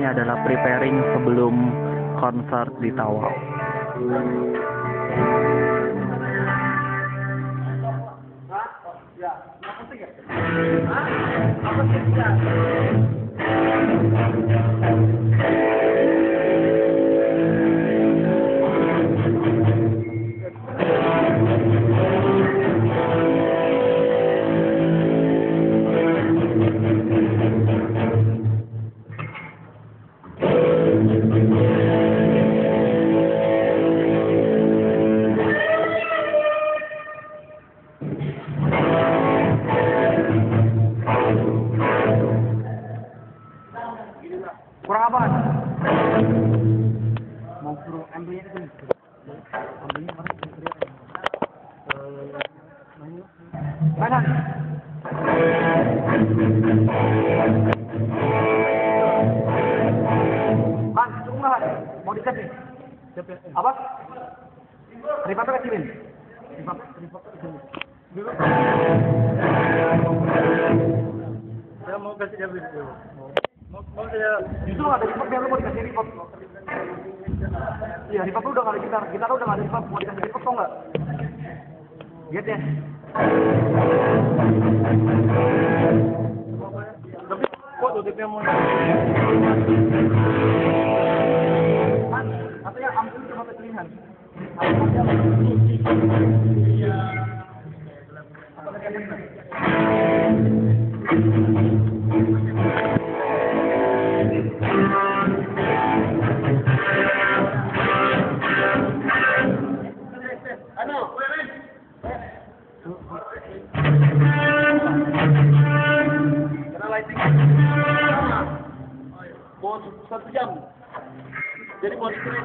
ini adalah preparing sebelum konser di Tawau. Kurang Mau suruh ambilnya itu. Ambilnya mana? Mana? Han, cukup nggak? Mau dicek nih? Apa? Ripapnya kecilin. Ripapnya, ripapnya kecilin. Saya mau kasih dia video. Mau, mau saya Justru ada ripap, biar lu mau dikasih ripap. Iya, ripap lu udah nggak ada gitar. Gitar udah nggak ada ripap. Mau dikasih ripap tau nggak? Get ya? tapi kok mau satu jam. Jadi mau screen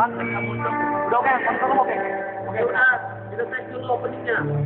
Han, udah oke, konser lu now.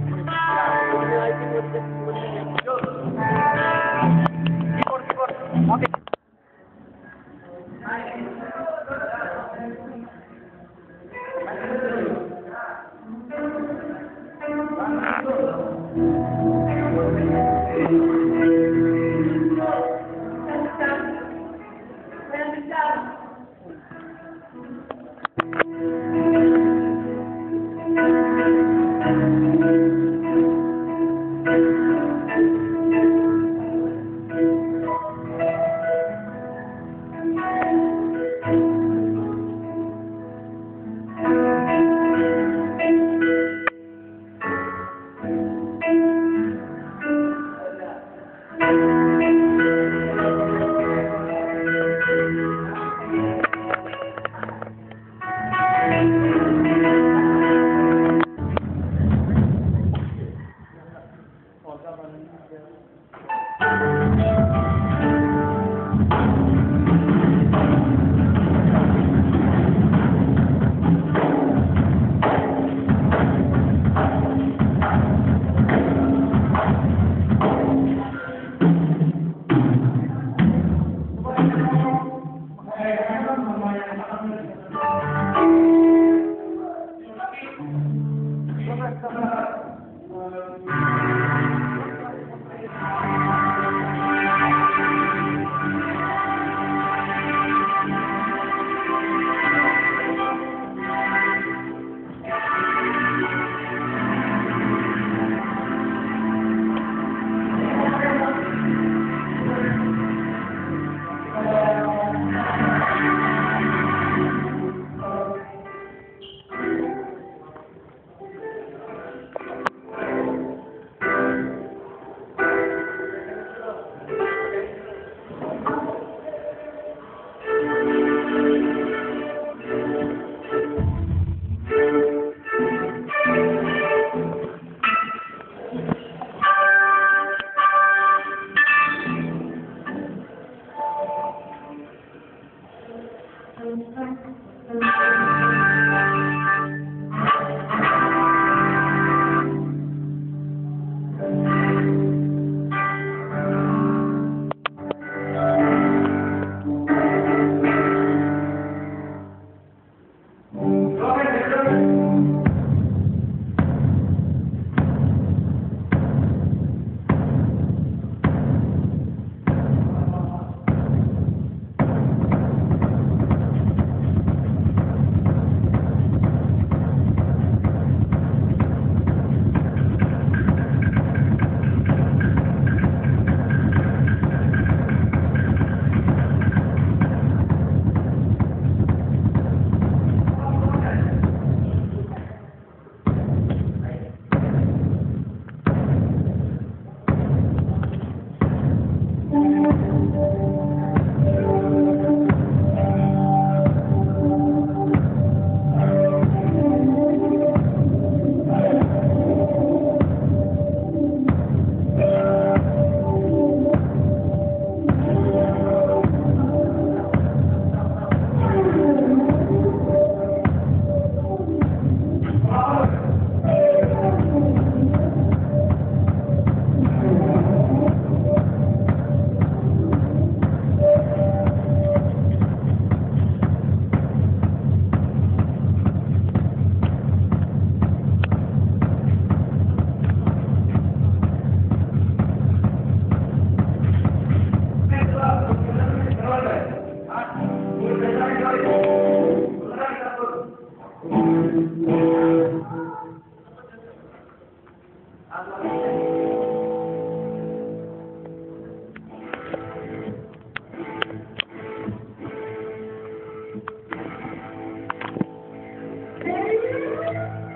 Amen.